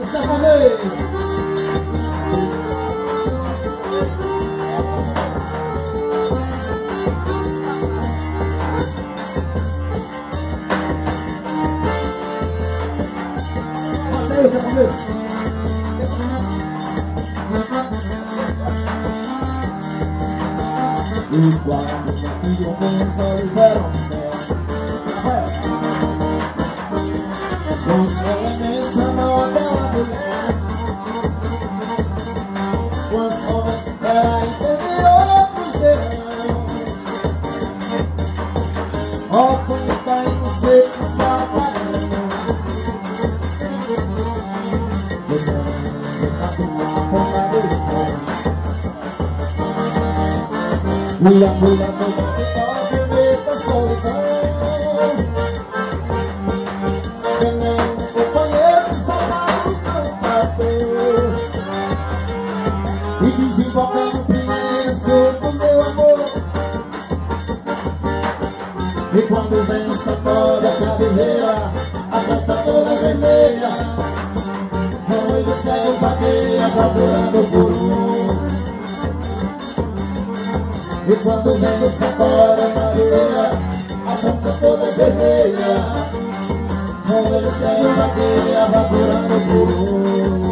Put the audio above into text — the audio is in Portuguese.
Essa família. E quando viu com os olhos eram céu Os Mula, mula, mula, que bonita solidão Ganhei um companheiro, saudade não bateu E desembocando primeiro do meu amor E quando vem o sacola pra viveira A festa toda vermelha Mãe do céu vagueia procurando por e quando o sacora marinheira A dança toda vermelha. Mãe do céu vagueia procurando por